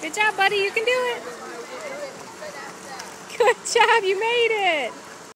Good job, buddy. You can do it. Good job. You made it.